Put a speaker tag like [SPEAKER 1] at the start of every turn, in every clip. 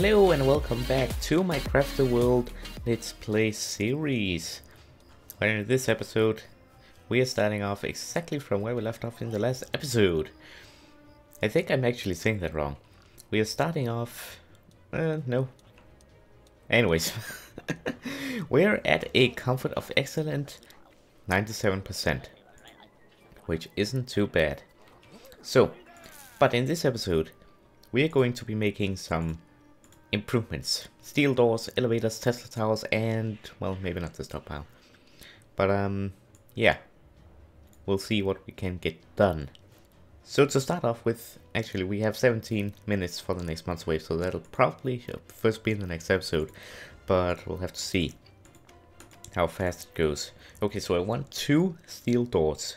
[SPEAKER 1] Hello and welcome back to my Craft the World Let's Play series. Where in this episode we are starting off exactly from where we left off in the last episode. I think I'm actually saying that wrong. We are starting off... Uh, no. Anyways. we're at a comfort of excellent 97%. Which isn't too bad. So, but in this episode we are going to be making some improvements. Steel doors, elevators, Tesla towers, and, well, maybe not the stockpile. But, um, yeah. We'll see what we can get done. So to start off with, actually we have 17 minutes for the next month's wave, so that'll probably first be in the next episode. But we'll have to see how fast it goes. Okay, so I want two steel doors,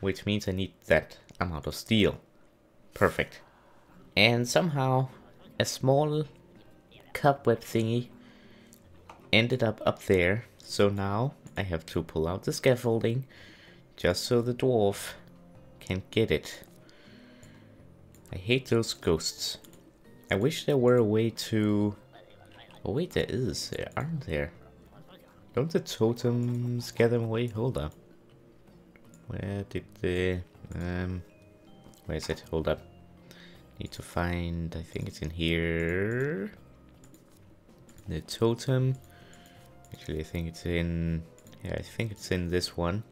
[SPEAKER 1] which means I need that amount of steel. Perfect. And somehow a small cobweb thingy ended up up there. So now I have to pull out the scaffolding just so the dwarf can get it. I hate those ghosts. I wish there were a way to... Oh wait, there is, there aren't there? Don't the totems get them away? Hold up. Where did the... Um, where is it? Hold up. Need to find, I think it's in here. The totem. Actually, I think it's in, yeah, I think it's in this one.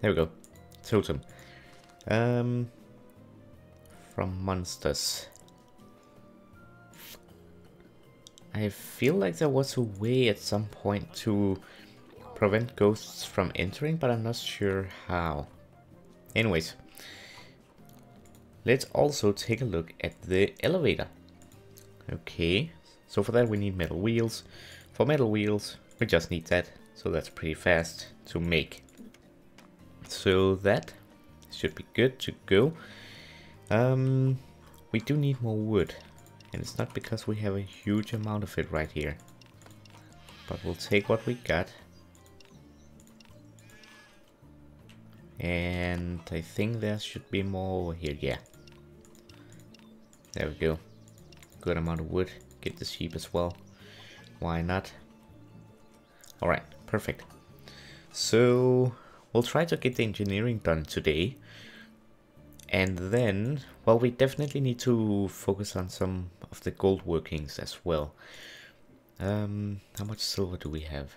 [SPEAKER 1] There we go. Totem. Um, from monsters. I feel like there was a way at some point to prevent ghosts from entering, but I'm not sure how. Anyways, Let's also take a look at the elevator. Okay, so for that we need metal wheels. For metal wheels, we just need that, so that's pretty fast to make. So that should be good to go. Um, we do need more wood, and it's not because we have a huge amount of it right here. But we'll take what we got. And I think there should be more over here, yeah. There we go. Good amount of wood. Get the sheep as well. Why not? Alright, perfect. So, we'll try to get the engineering done today. And then, well, we definitely need to focus on some of the gold workings as well. Um, how much silver do we have?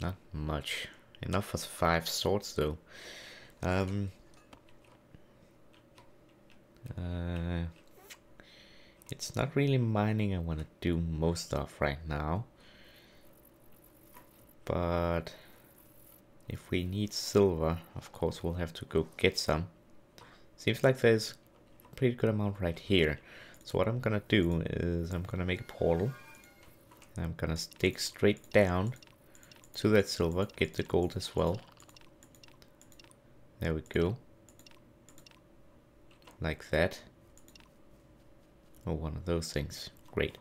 [SPEAKER 1] Not much. Enough for five swords though. Um, uh, it's not really mining I want to do most of right now. But if we need silver, of course we'll have to go get some. Seems like there's a pretty good amount right here. So what I'm gonna do is I'm gonna make a portal. I'm gonna dig straight down to that silver, get the gold as well. There we go. Like that. Or one of those things. Great.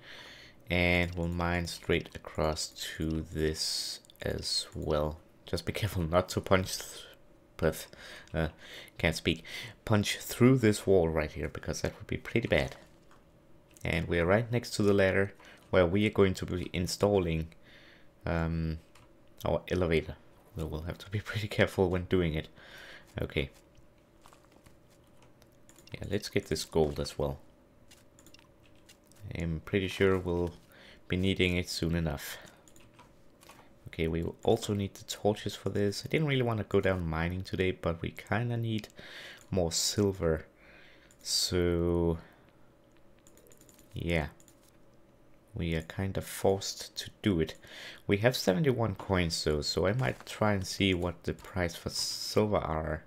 [SPEAKER 1] And we'll mine straight across to this as well. Just be careful not to punch, uh, can't speak, punch through this wall right here because that would be pretty bad. And we're right next to the ladder where we are going to be installing um, our elevator. So we'll have to be pretty careful when doing it. Okay. Yeah, let's get this gold as well. I'm pretty sure we'll be needing it soon enough. Okay, we also need the torches for this. I didn't really want to go down mining today, but we kind of need more silver. So, yeah. We are kind of forced to do it. We have 71 coins though, so I might try and see what the price for silver are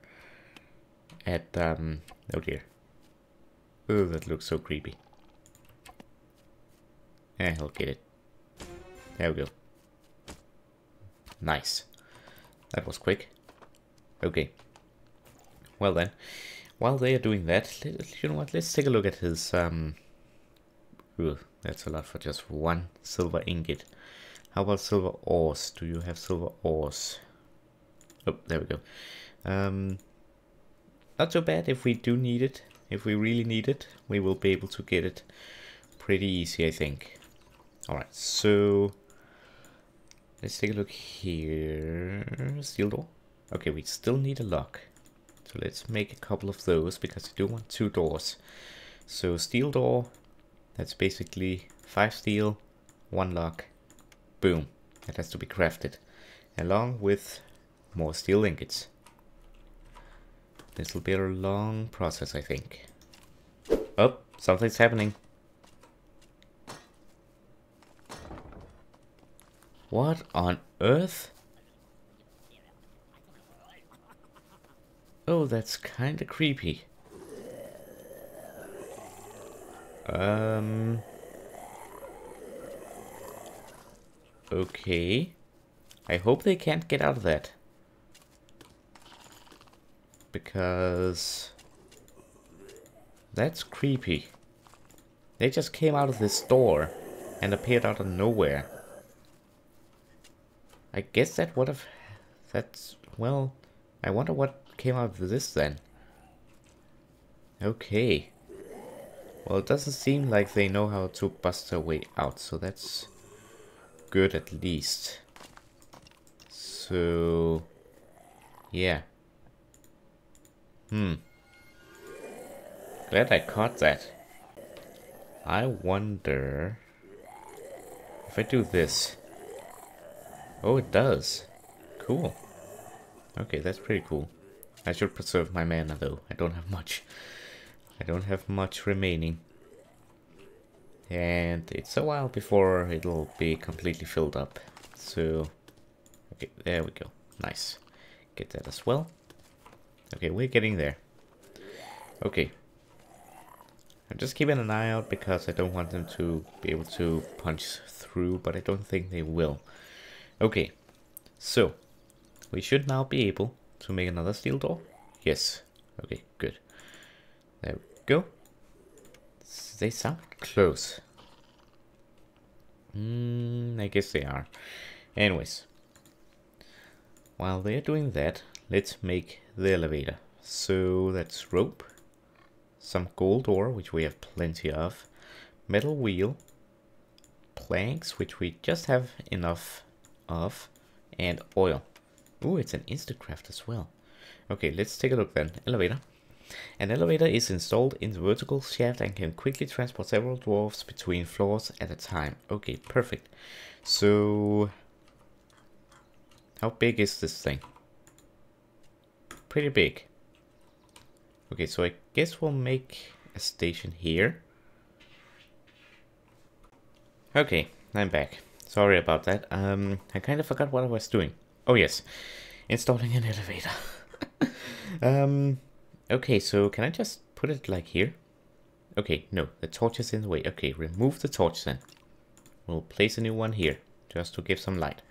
[SPEAKER 1] at, um, oh dear. Oh, that looks so creepy. He'll get it. There we go. Nice. That was quick. Okay. Well then, while they are doing that, you know what, let's take a look at his, um... Ugh, that's a lot for just one silver ingot. How about silver ores? Do you have silver ores? Oh, there we go. Um, not so bad if we do need it. If we really need it, we will be able to get it pretty easy, I think. Alright, so... Let's take a look here. Steel door. Okay, we still need a lock. So let's make a couple of those, because I do want two doors. So steel door, that's basically five steel, one lock, boom. That has to be crafted. Along with more steel ingots. This will be a long process, I think. Oh, something's happening. What on earth? Oh, that's kinda creepy. Um... Okay. I hope they can't get out of that. Because... That's creepy. They just came out of this door and appeared out of nowhere. I guess that would have... That's... Well... I wonder what came out of this then. Okay. Well, it doesn't seem like they know how to bust their way out, so that's good at least. So... Yeah. Hmm. Glad I caught that. I wonder... If I do this... Oh, it does. Cool. Okay, that's pretty cool. I should preserve my mana though. I don't have much. I don't have much remaining. And it's a while before it'll be completely filled up. So, okay, there we go. Nice. Get that as well. Okay, we're getting there. Okay. I'm just keeping an eye out because I don't want them to be able to punch through, but I don't think they will. Okay, so we should now be able to make another steel door? Yes. Okay, good. There we go. They sound close. Mm, I guess they are. Anyways. While they're doing that, let's make the elevator. So that's rope, some gold ore, which we have plenty of, metal wheel, planks, which we just have enough of, and oil. Oh, it's an Instacraft as well. Okay, let's take a look then. Elevator. An elevator is installed in the vertical shaft and can quickly transport several dwarfs between floors at a time. Okay, perfect. So, how big is this thing? Pretty big. Okay, so I guess we'll make a station here. Okay, I'm back. Sorry about that. Um, I kind of forgot what I was doing. Oh yes, installing an elevator. um, okay, so can I just put it like here? Okay, no, the torch is in the way. Okay, remove the torch then. We'll place a new one here, just to give some light.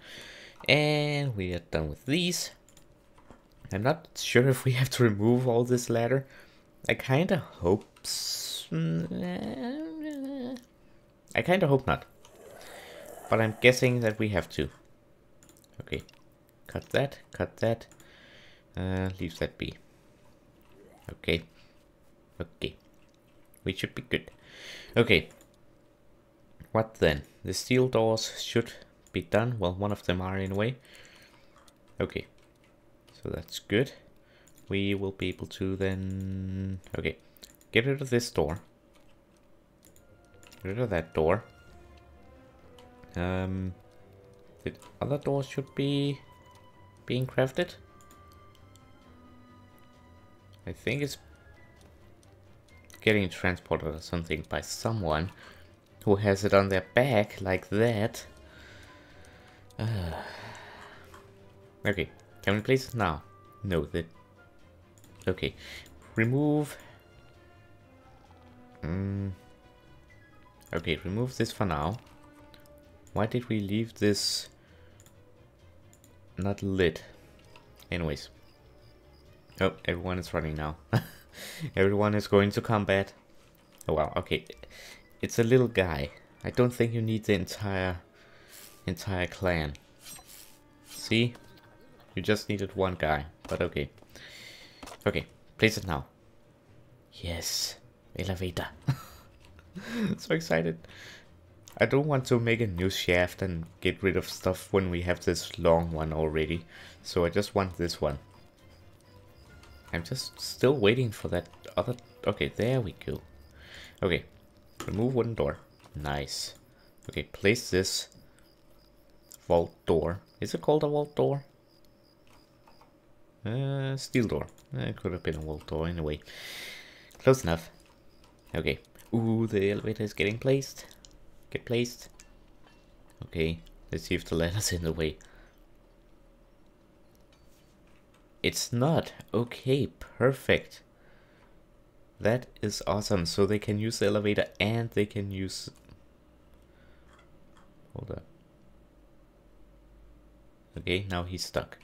[SPEAKER 1] And we are done with these. I'm not sure if we have to remove all this ladder. I kinda hope... I kinda hope not. But I'm guessing that we have to. Okay, cut that, cut that. Uh, leave that be. Okay. Okay. We should be good. Okay. What then? The steel doors should be done. Well, one of them are in a way. Okay. So that's good. We will be able to then... Okay. Get rid of this door. Get rid of that door. Um, the other doors should be being crafted. I think it's getting transported or something by someone who has it on their back like that. Uh. Okay, can we it now? No, that... Okay, remove... Mm. Okay, remove this for now. Why did we leave this not lit? Anyways, Oh, everyone is running now. everyone is going to combat. Oh wow, okay. It's a little guy. I don't think you need the entire entire clan. See? You just needed one guy, but okay. Okay, place it now. Yes, elevator. so excited. I don't want to make a new shaft and get rid of stuff when we have this long one already. So I just want this one. I'm just still waiting for that other... Okay, there we go. Okay, remove wooden door. Nice. Okay, place this vault door. Is it called a vault door? Uh, steel door. It could have been a vault door anyway. Close enough. Okay. Ooh, the elevator is getting placed. Get placed. Okay, let's see if the ladder's in the way. It's not. Okay, perfect. That is awesome. So they can use the elevator and they can use... Hold up. Okay, now he's stuck.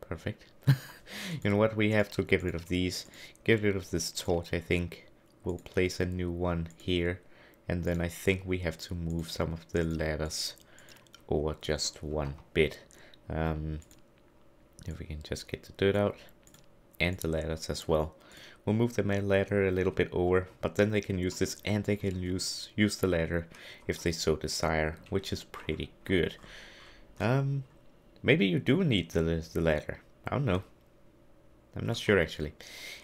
[SPEAKER 1] Perfect. you know what? We have to get rid of these. Get rid of this torch, I think. We'll place a new one here. And then I think we have to move some of the ladders over just one bit. Um, if we can just get the dirt out and the ladders as well. We'll move the main ladder a little bit over, but then they can use this and they can use use the ladder if they so desire, which is pretty good. Um, maybe you do need the, the ladder. I don't know. I'm not sure actually.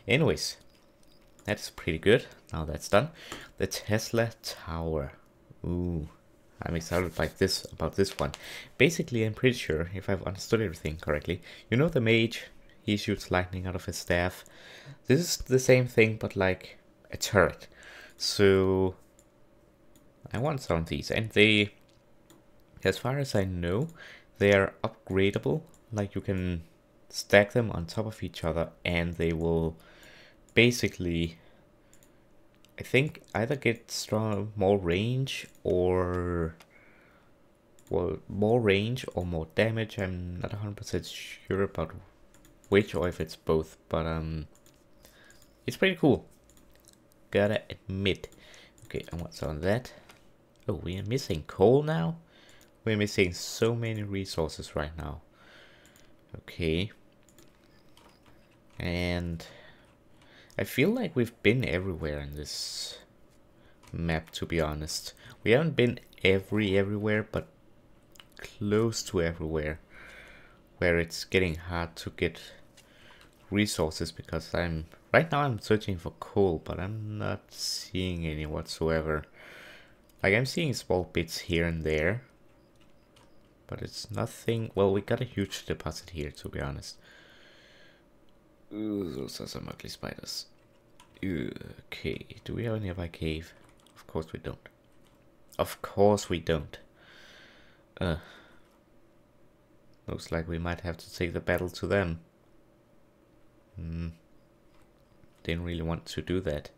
[SPEAKER 1] Anyways, that's pretty good. Now that's done. The Tesla Tower. Ooh, I'm excited by this about this one. Basically, I'm pretty sure, if I've understood everything correctly, you know the mage, he shoots lightning out of his staff. This is the same thing, but like a turret. So I want some of these, and they, as far as I know, they are upgradable. Like you can stack them on top of each other, and they will basically I think either get strong more range or well more range or more damage. I'm not 100% sure about which or if it's both, but um it's pretty cool. Gotta admit. Okay, and what's on that? Oh, we are missing coal now? We're missing so many resources right now. Okay. And I feel like we've been everywhere in this map, to be honest. We haven't been every everywhere, but close to everywhere. Where it's getting hard to get resources because I'm... Right now I'm searching for coal, but I'm not seeing any whatsoever. Like I'm seeing small bits here and there. But it's nothing... Well, we got a huge deposit here, to be honest. Ooh, those are some ugly spiders. Okay, do we have a nearby cave? Of course we don't. Of course we don't. Uh, looks like we might have to take the battle to them. Hmm. Didn't really want to do that.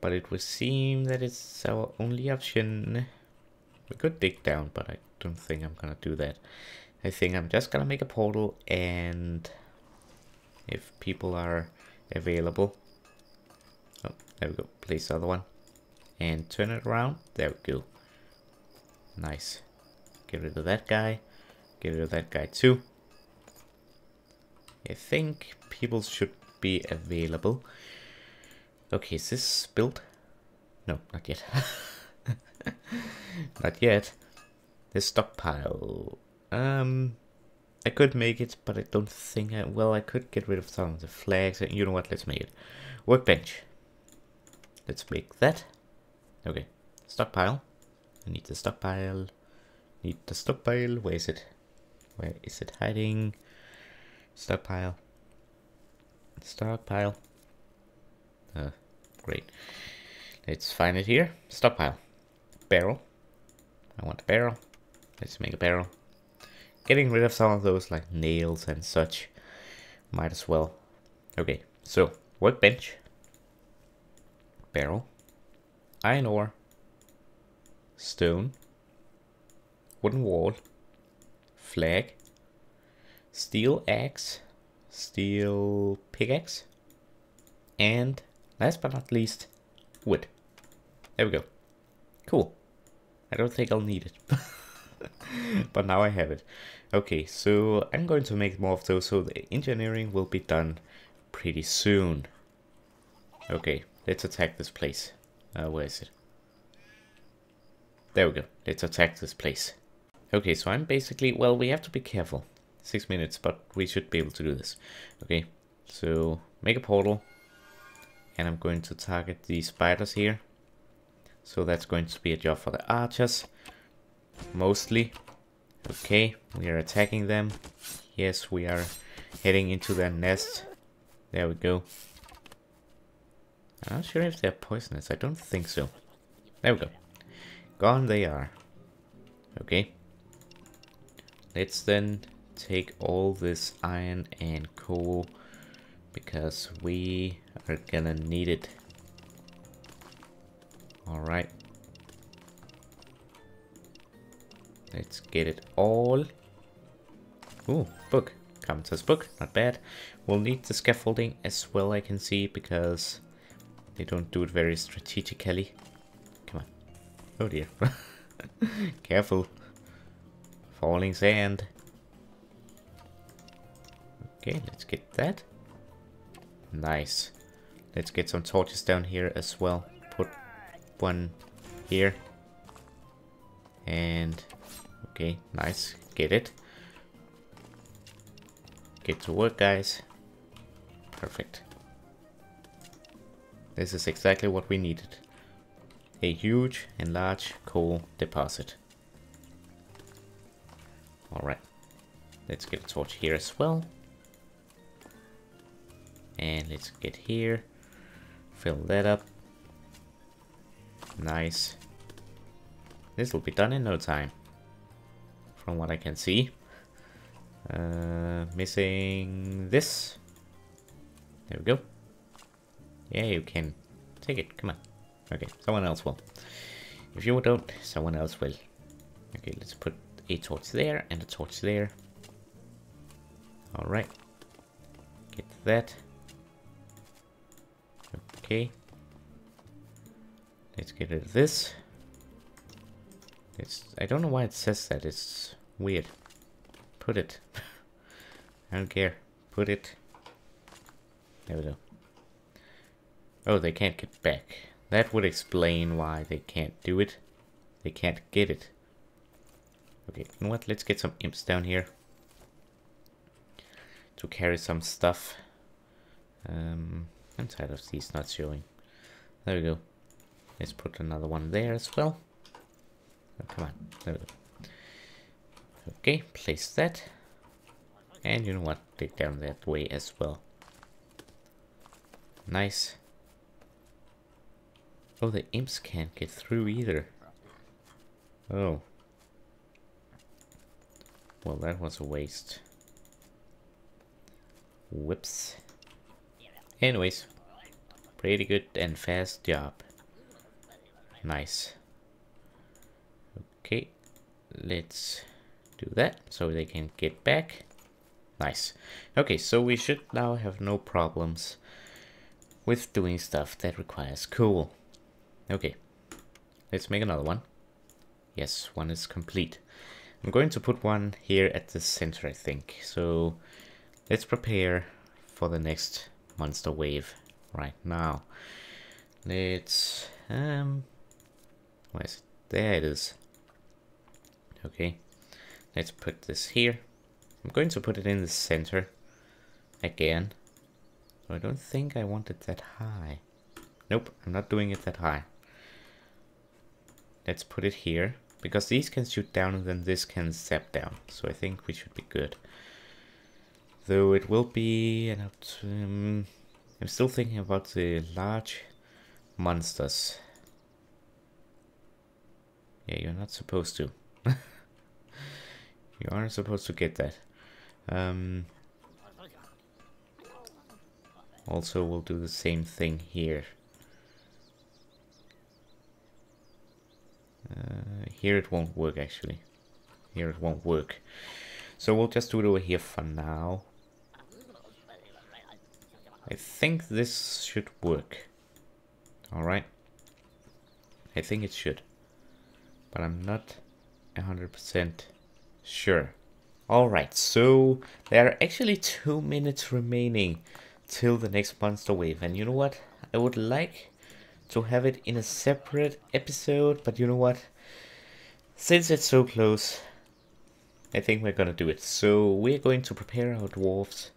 [SPEAKER 1] But it would seem that it's our only option. We could dig down, but I don't think I'm gonna do that. I think I'm just gonna make a portal and if people are available. Oh, there we go. Place the other one. And turn it around. There we go. Nice. Get rid of that guy. Get rid of that guy too. I think people should be available. Okay, is this built? No, not yet. not yet. The stockpile. Um, I could make it, but I don't think I... Well, I could get rid of some of the flags. You know what? Let's make it. Workbench. Let's make that. Okay. Stockpile. I need the stockpile. Need the stockpile. Where is it? Where is it hiding? Stockpile. Stockpile. Uh, great. Let's find it here. Stockpile. Barrel. I want a barrel. Let's make a barrel. Getting rid of some of those like nails and such. Might as well. Okay, so workbench. Barrel. Iron ore. Stone. Wooden wall. Flag. Steel axe. Steel pickaxe. And last but not least, wood. There we go. Cool. I don't think I'll need it. but now I have it. Okay, so I'm going to make more of those, so the engineering will be done pretty soon. Okay, let's attack this place. Uh, where is it? There we go. Let's attack this place. Okay, so I'm basically, well, we have to be careful. Six minutes, but we should be able to do this. Okay, so make a portal. And I'm going to target the spiders here. So that's going to be a job for the archers. Mostly. Okay, we are attacking them. Yes, we are heading into their nest. There we go. I'm not sure if they're poisonous. I don't think so. There we go. Gone they are. Okay. Let's then take all this iron and coal because we are gonna need it. Alright. Let's get it all. Ooh, book. Commentator's book, not bad. We'll need the scaffolding as well, I can see, because they don't do it very strategically. Come on. Oh dear. Careful. Falling sand. Okay, let's get that. Nice. Let's get some torches down here as well. Put one here. And, okay, nice. Get it. Get to work, guys. Perfect. This is exactly what we needed. A huge and large coal deposit. Alright. Let's get a torch here as well. And let's get here. Fill that up. Nice. This will be done in no time. From what I can see. Uh, missing this. There we go. Yeah, you can. Take it, come on. Okay, someone else will. If you don't, someone else will. Okay, let's put a torch there and a torch there. Alright. Get that. Okay. Let's get rid of this. It's I don't know why it says that. It's weird. Put it. I don't care. Put it. There we go. Oh, they can't get back. That would explain why they can't do it. They can't get it. Okay, you know what? Let's get some imps down here. To carry some stuff. Um, I'm tired of these not showing. There we go. Let's put another one there as well. Oh, come on. There we go. Okay, place that. And you know what? take down that way as well. Nice. Oh, the imps can't get through either. Oh. Well, that was a waste. Whoops. Anyways, pretty good and fast job. Nice. Okay, let's do that so they can get back. Nice. Okay, so we should now have no problems with doing stuff that requires coal. Okay, let's make another one. Yes, one is complete. I'm going to put one here at the center, I think. So let's prepare for the next monster wave right now. Let's, um, where is it? There it is. Okay, let's put this here. I'm going to put it in the center again. I don't think I want it that high. Nope, I'm not doing it that high. Let's put it here. Because these can shoot down and then this can step down. So I think we should be good. Though it will be... Um, I'm still thinking about the large monsters. Yeah, you're not supposed to. you aren't supposed to get that. Um, also, we'll do the same thing here. Uh, here it won't work actually. Here it won't work. So we'll just do it over here for now. I think this should work. Alright. I think it should. But I'm not 100% sure. Alright, so there are actually two minutes remaining till the next monster wave. And you know what? I would like to have it in a separate episode, but you know what? Since it's so close, I think we're gonna do it. So we're going to prepare our dwarves.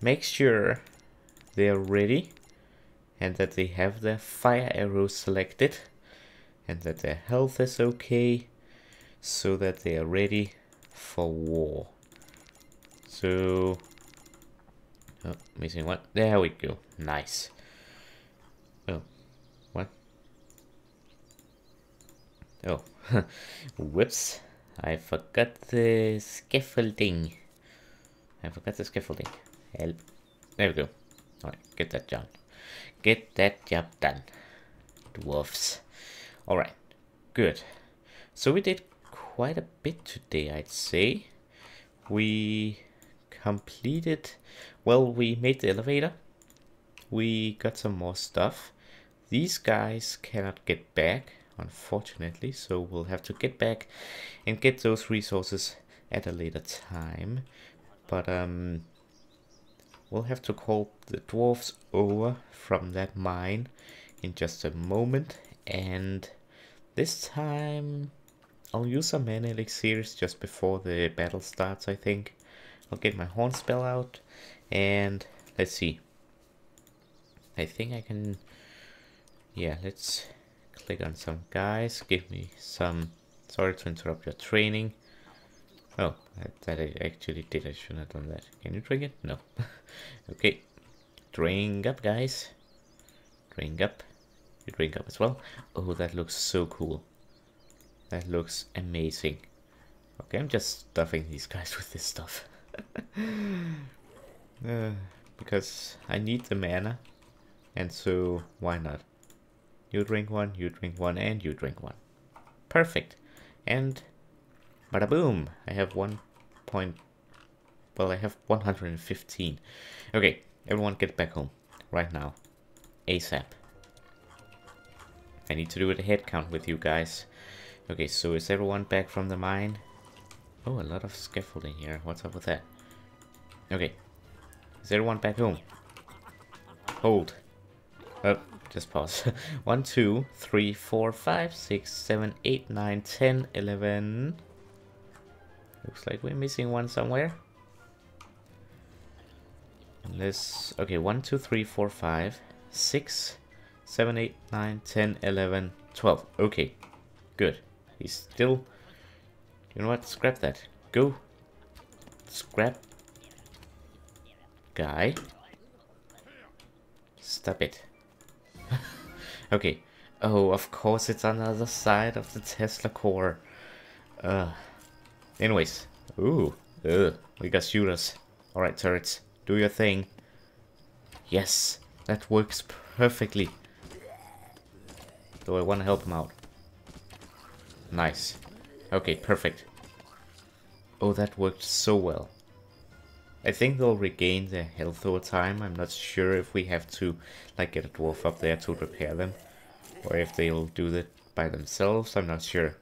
[SPEAKER 1] Make sure they're ready and that they have their fire arrows selected and that their health is okay so that they are ready for war. So, oh, missing one. There we go. Nice. Oh, what? Oh, whoops. I forgot the scaffolding. I forgot the scaffolding. Help. There we go. Alright, get that done. Get that job done. Dwarfs. Alright, good. So we did quite a bit today, I'd say. We completed, well, we made the elevator. We got some more stuff. These guys cannot get back, unfortunately, so we'll have to get back and get those resources at a later time. But um, we'll have to call the dwarves over from that mine in just a moment. And this time I'll use some mana elixirs just before the battle starts, I think. I'll get my horn spell out and let's see. I think I can, yeah, let's click on some guys, give me some, sorry to interrupt your training. Oh, that I actually did, I shouldn't have done that. Can you drink it? No. okay, drink up guys. Drink up. You drink up as well. Oh, that looks so cool. That looks amazing. Okay, I'm just stuffing these guys with this stuff. uh, because I need the mana. And so, why not? You drink one, you drink one, and you drink one. Perfect. And, bada boom, I have one point, well, I have 115. Okay, everyone get back home, right now. ASAP. I need to do a head count with you guys. Okay, so is everyone back from the mine? Oh, a lot of scaffolding here. What's up with that? Okay. Is everyone back home? Hold. Oh, just pause. 1, 2, 3, 4, 5, 6, 7, 8, 9, 10, 11. Looks like we're missing one somewhere. Unless... Okay, 1, 2, 3, 4, 5, 6, 7, 8, 9, 10, 11, 12. Okay, good. He's still... You know what? Scrap that. Go. Scrap. Guy. Stop it. okay. Oh, of course it's on the other side of the Tesla core. Uh. Anyways. Ooh. Ugh. We got shooters. Alright, turrets. Do your thing. Yes. That works perfectly. Do I want to help him out? Nice. Okay, perfect. Oh, that worked so well. I think they'll regain their health over time. I'm not sure if we have to like get a dwarf up there to repair them. Or if they'll do that by themselves. I'm not sure.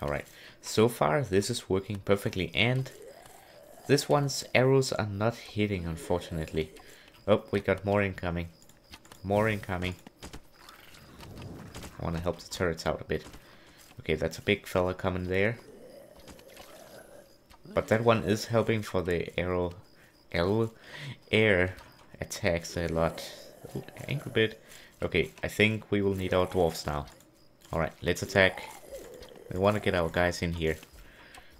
[SPEAKER 1] Alright. So far, this is working perfectly. And this one's arrows are not hitting, unfortunately. Oh, we got more incoming. More incoming. I want to help the turrets out a bit. Okay, that's a big fella coming there. But that one is helping for the arrow, arrow air attacks a lot. Ooh, angry bit. Okay, I think we will need our dwarfs now. Alright, let's attack. We want to get our guys in here.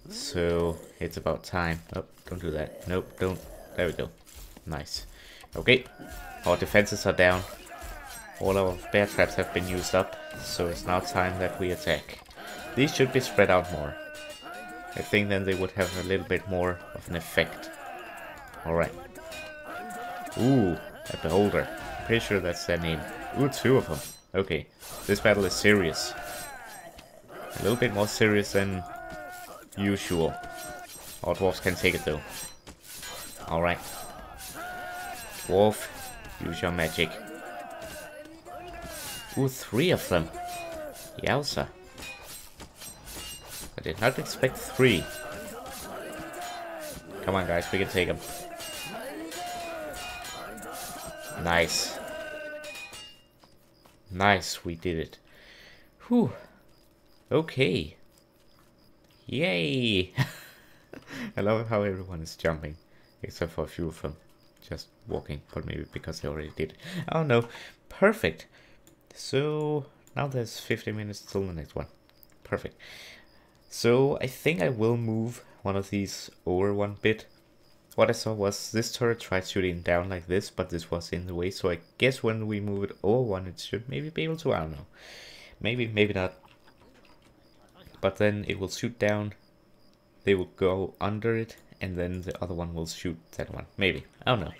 [SPEAKER 1] So, it's about time. Oh, don't do that. Nope, don't. There we go. Nice. Okay, our defenses are down. All our bear traps have been used up, so it's now time that we attack. These should be spread out more. I think then they would have a little bit more of an effect. Alright. Ooh, a beholder. Pretty sure that's their name. Ooh, two of them. Okay, this battle is serious. A little bit more serious than usual. Our dwarves can take it though. Alright. Dwarf, use your magic. Ooh, three of them. Yowza. I did not expect three. Come on, guys, we can take them. Nice. Nice, we did it. Whew. Okay. Yay! I love how everyone is jumping, except for a few of them just walking, but maybe because they already did. Oh no, perfect. So now there's 50 minutes till the next one. Perfect. So I think I will move one of these over one bit. What I saw was this turret tried shooting down like this, but this was in the way. So I guess when we move it over one, it should maybe be able to, I don't know. Maybe, maybe not. But then it will shoot down. They will go under it and then the other one will shoot that one. Maybe. I don't know.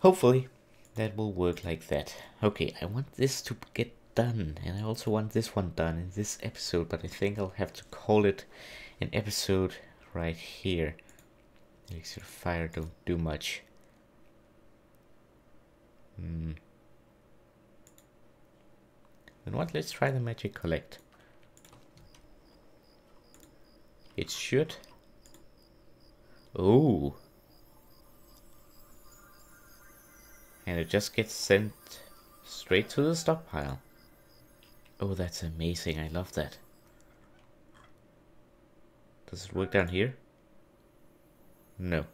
[SPEAKER 1] Hopefully that will work like that. Okay, I want this to get done and I also want this one done in this episode, but I think I'll have to call it an episode right here. Elixir fire don't do much. Hmm. What? Let's try the magic collect. It should Oh. And it just gets sent straight to the stockpile. Oh, that's amazing. I love that. Does it work down here? No.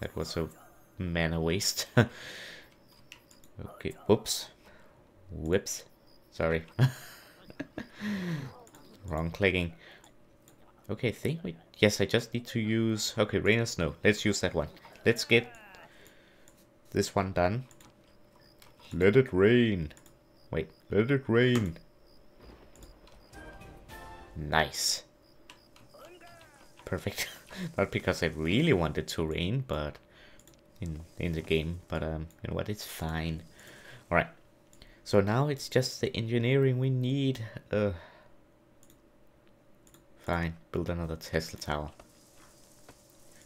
[SPEAKER 1] That was a mana waste. okay, whoops. Whoops. Sorry. Wrong clicking. Okay, I think we... Yes, I just need to use... Okay, rain or snow. Let's use that one. Let's get this one done. Let it rain. Let it rain. Nice. Perfect. Not because I really wanted to rain, but in in the game. But um, you know what? It's fine. All right. So now it's just the engineering we need. Uh, Fine, build another Tesla tower.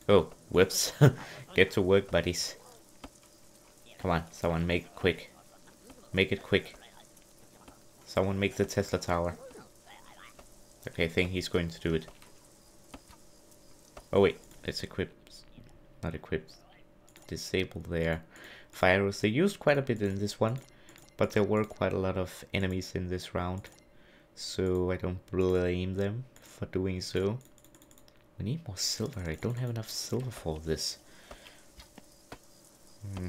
[SPEAKER 1] Oh, whoops. Get to work, buddies. Come on, someone make it quick. Make it quick. Someone make the Tesla tower. Okay, I think he's going to do it. Oh wait, it's equipped. Not equipped. Disabled there. Fire they used quite a bit in this one. But there were quite a lot of enemies in this round. So I don't blame them for doing so. We need more silver. I don't have enough silver for this. Hmm.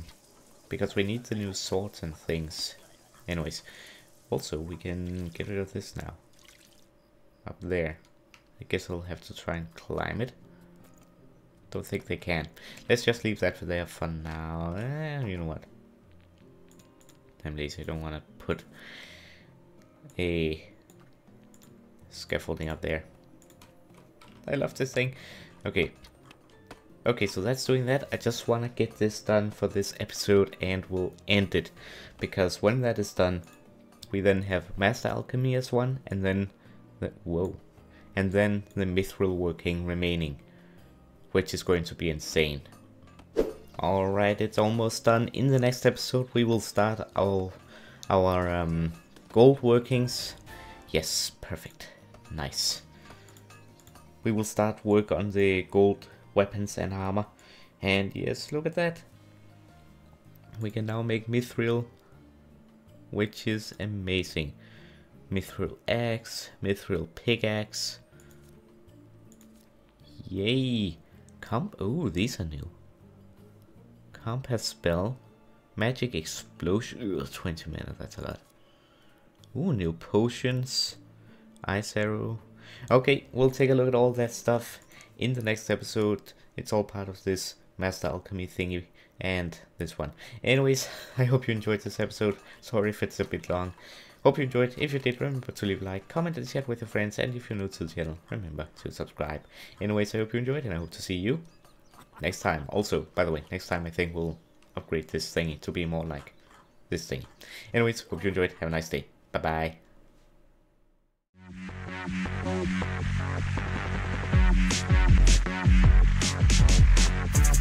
[SPEAKER 1] Because we need the new swords and things. Anyways, also we can get rid of this now. Up there. I guess I'll have to try and climb it. Don't think they can. Let's just leave that for there for now. Eh, you know what? I'm lazy. I don't want to put a scaffolding up there. I love this thing. Okay. Okay, so that's doing that. I just want to get this done for this episode and we'll end it. Because when that is done, we then have Master Alchemy as one, and then... The, whoa. And then the Mithril working remaining. Which is going to be insane. Alright, it's almost done. In the next episode, we will start our, our um, gold workings. Yes, perfect. Nice we will start work on the gold weapons and armor. And yes, look at that. We can now make mithril, which is amazing. Mithril axe, mithril pickaxe. Yay! Comp, oh, these are new. Compass spell, magic explosion, Ugh, 20 mana, that's a lot. Ooh, new potions, ice arrow, Okay, we'll take a look at all that stuff in the next episode. It's all part of this Master Alchemy thingy and this one. Anyways, I hope you enjoyed this episode. Sorry if it's a bit long. Hope you enjoyed. If you did, remember to leave a like, comment and share with your friends. And if you're new to the channel, remember to subscribe. Anyways, I hope you enjoyed and I hope to see you next time. Also, by the way, next time I think we'll upgrade this thingy to be more like this thing. Anyways, hope you enjoyed. Have a nice day. Bye-bye. -bye.